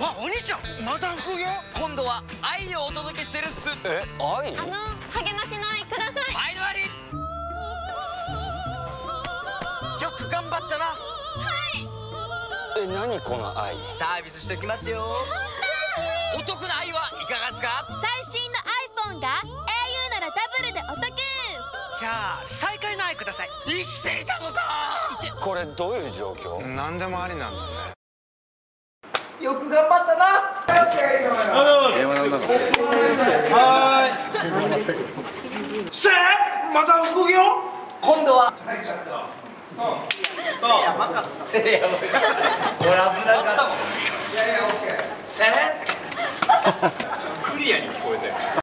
わお兄ちゃんまた副業？今度は愛をお届けしてるっす。え愛？あの励ましの愛ください。毎度あり。よく頑張ったな。え何この愛？サービスしておきますよ。お得な愛はいかがですか？最新の iPhone が au ならダブルでお得。じゃあ再開の愛ください。生きていたのかこれどういう状況？何でもありなんだねよく頑張ったな。せまた副業？今度は。せいやばかった。せいやばかった。か。ったクリアに聞こえて